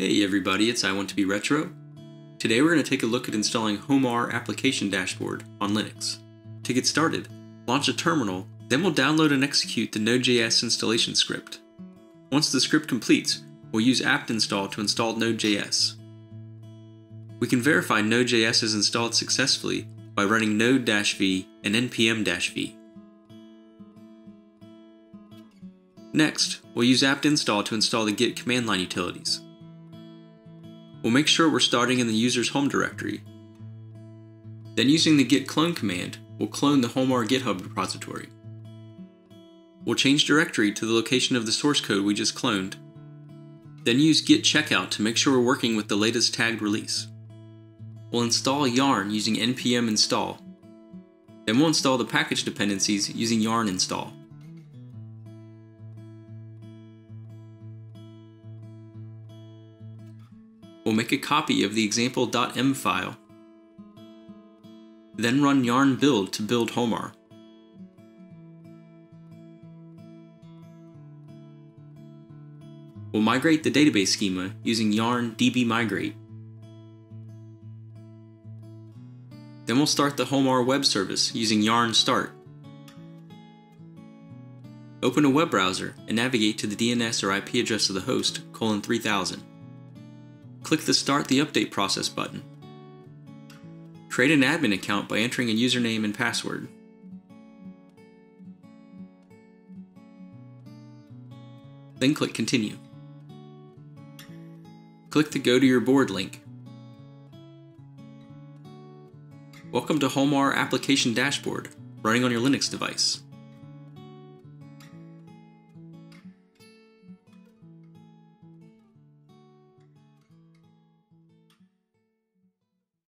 Hey everybody, it's I Want to Be Retro. Today we're going to take a look at installing Homarr Application Dashboard on Linux. To get started, launch a terminal, then we'll download and execute the Node.js installation script. Once the script completes, we'll use apt install to install Node.js. We can verify Node.js is installed successfully by running node-v and npm-v. Next, we'll use apt install to install the git command line utilities. We'll make sure we're starting in the user's home directory. Then using the git clone command, we'll clone the Homarr GitHub repository. We'll change directory to the location of the source code we just cloned. Then use git checkout to make sure we're working with the latest tagged release. We'll install yarn using npm install. Then we'll install the package dependencies using yarn install. We'll make a copy of the example.m file. Then run yarn build to build Homarr. We'll migrate the database schema using yarn dbmigrate. Then we'll start the Homarr web service using yarn start. Open a web browser and navigate to the DNS or IP address of the host, colon 3000 click the Start the Update Process button. Create an admin account by entering a username and password. Then click Continue. Click the Go to your board link. Welcome to Homarr Application Dashboard, running on your Linux device.